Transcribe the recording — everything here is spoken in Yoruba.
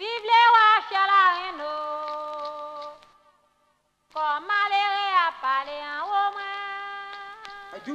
Bible wa fiala eno. Kọ malere apale àwọn ọmọ. Ajú.